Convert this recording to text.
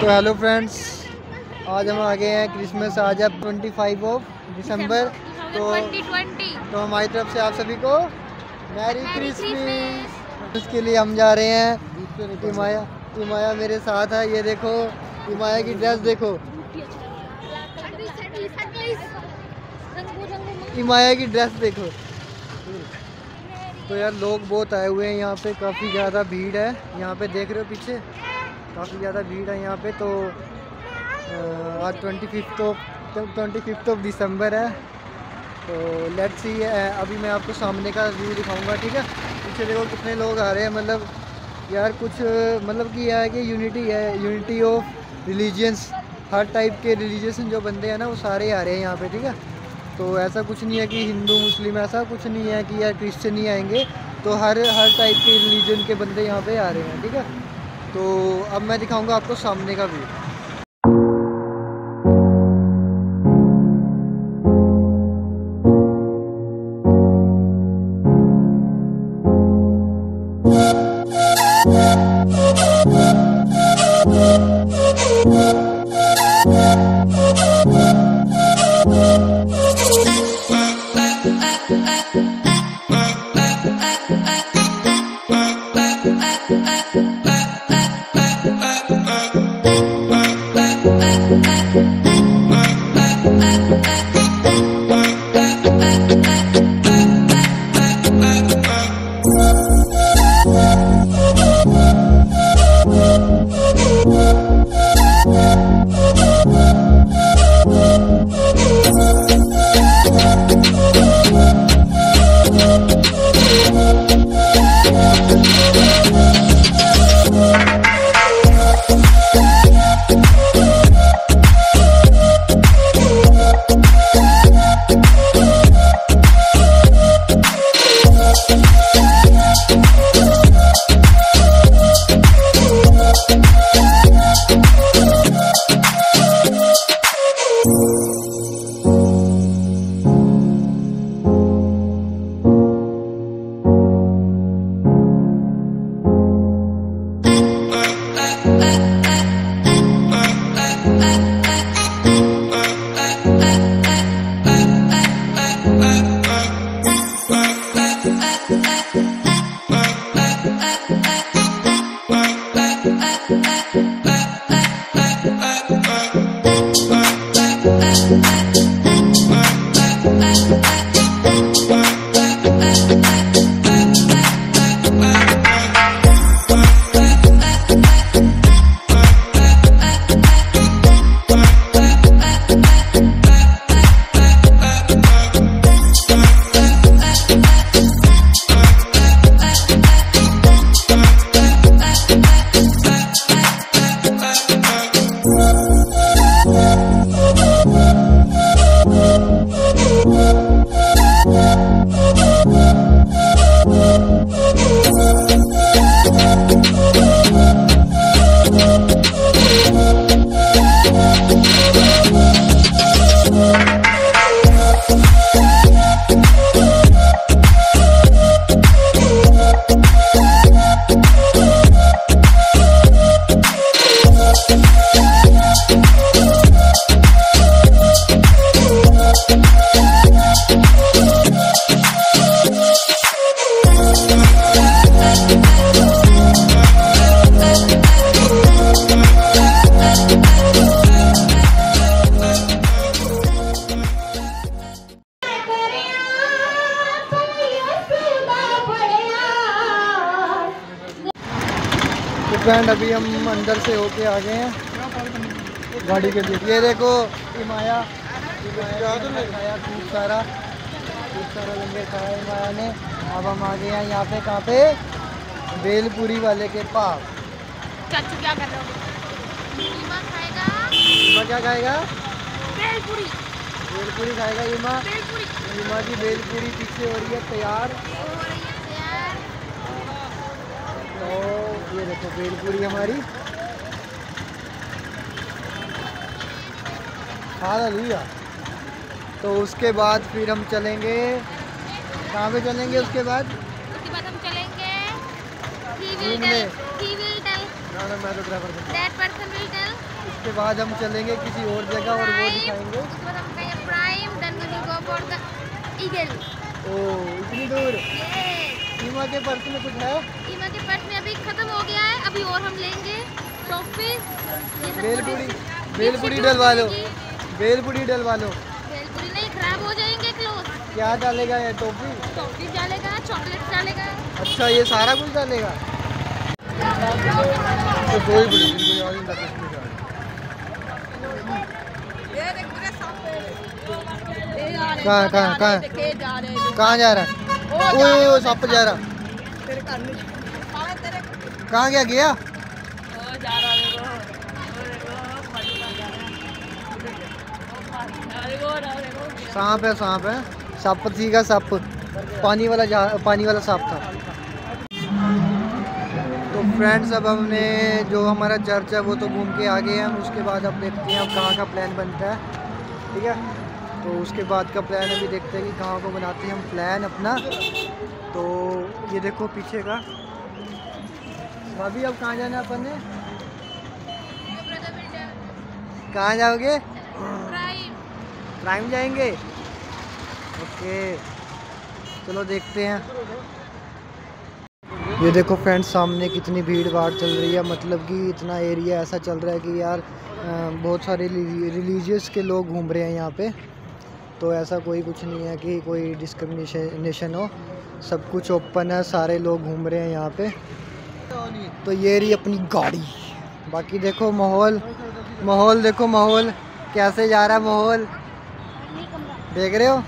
तो hello friends आज हम आ गए हैं क्रिसमस आज है ट्वेंटी फाइव ऑफ़ दिसंबर तो 2020 तो हमारी तरफ़ से आप सभी को मैरी क्रिसमस इसके लिए हम जा रहे हैं। हिमाया हिमाया मेरे साथ है ये देखो। हिमाया की ड्रेस देखो। हिमाया की ड्रेस देखो। तो यार लोग बहुत आए हुए हैं यहाँ पे, काफ़ी ज़्यादा भीड़ है। यहाँ पे देख रहे हो पीछे? काफ़ी ज़्यादा भीड़ है यहाँ पे तो आज twenty fifth of twenty fifth of December है। तो लेट्स सी अभी मैं आपको सामने का व्यू दिखाऊँगा, ठीक है? पीछे देखो कितने लोग आ रहे हैं मतलब यार कुछ मतलब कि यह है कि यूनिटी है यूनिटी ऑफ़ रिलीजियंस हर टाइप के रिलीजियस जो बंदे हैं ना, वो सारे आ रहे हैं यहाँ पे, ठीक है? तो ऐसा कुछ नहीं है कि हिंदू, मुस्लिम, ऐसा कुछ नहीं है कि यार क्रिश्चन ही आएँगे। तो हर हर टाइप के रिलीजन के बंदे यहाँ पे आ रहे हैं, ठीक है? तो अब मैं दिखाऊँगा आपको सामने का व्यू uh, uh. तो फ्रेंड अभी हम अंदर से होके आ गए हैं। गाड़ी के लिए। ये देखो हिमाया खूब सारा। खूब सारा लंगर खाया हिमाया ने। अब हम आ गए हैं यहाँ पे कहाँ पे? बेलपुरी वाले के पास। चाचू क्या कर रहे हो? क्या खाएगा? भेलपुरी बेलपुरी खाएगा भेलपुरी हिमा की बेलपुरी पीछे हो रही है तैयार। हो रही है तैयार तो हमारी तो उसके बाद फिर हम चलेंगे। कहाँ पे चलेंगे उसके बाद? उसके बाद हम चले will घूमने tell. He ना ना मैं तो. उसके बाद हम चलेंगे किसी और जगह और वो दिखाएँगे। उसके बाद हम कहेंगे for the ओ इतनी दूर? सीमा के पर्स में कुछ है? ईमा के पर्स में अभी खत्म हो गया है अभी और हम लेंगे टॉफी ये सब बेलपुरी थोड़ी- बेलपुरी गिफ्ट डलवा लो। बेलपुरी डलवा लो। बेलपुरी नहीं खराब हो जाएँगे क्लोज। क्या डालेगा ये टोपी? टॉफी डालेगा चॉकलेट डालेगा। अच्छा ये सारा कुछ डालेगा? तो कोई बड़ी। कहाँ कहाँ कहाँ? कहाँ जा रहा है? ओए ओए सप जा रहा कहाँ गया गया सांप है सांप है सप थी का सप पानी वाला जा पानी वाला सांप था तो फ्रेंड्स अब हमने जो हमारा चर्च है वो तो घूम के आ गए हैं हम उसके बाद अब देखते हैं अब कहाँ का प्लान बनता है ठीक है तो उसके बाद का प्लान अभी देखते हैं कि कहाँ को बनाते हैं। हम प्लान अपना तो ये देखो पीछे का। भाभी, अब कहाँ जाना अपन ने? कहाँ जाओगे? प्राइम जाएँगे? ओके चलो देखते हैं। ये देखो फ्रेंड्स सामने कितनी भीड़ भाड़ चल रही है। मतलब कि इतना एरिया ऐसा चल रहा है कि यार बहुत सारे रिलीजियस के लोग घूम रहे हैं यहाँ पे। तो ऐसा कोई कुछ नहीं है कि कोई डिस्क्रिमिनेशन हो। सब कुछ ओपन है, सारे लोग घूम रहे हैं यहाँ पे। तो ये रही अपनी गाड़ी। बाकी देखो माहौल माहौल देखो माहौल। कैसे जा रहा है माहौल? देख रहे हो?